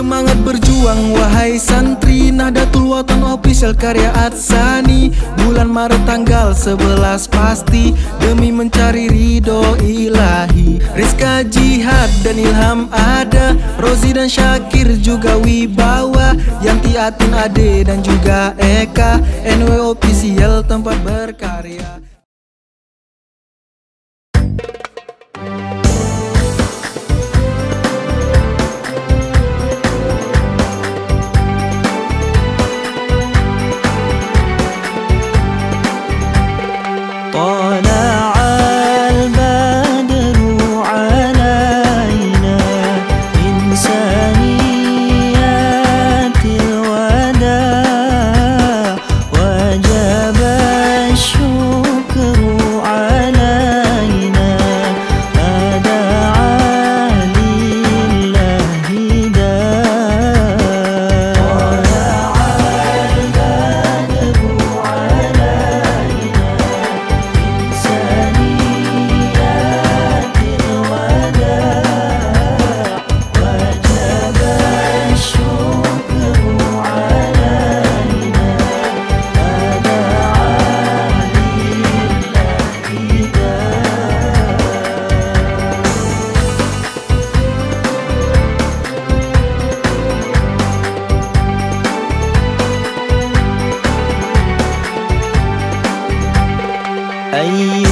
Semangat berjuang wahai santri Nahdlatul Watan official karya Atsani. Bulan Maret tanggal 11 pasti Demi mencari ridho ilahi. Rizka Jihad dan Ilham ada Rozi dan Syakir juga Wibawa. Yanti Atin Ade dan juga Eka NW official tempat berkarya 哎。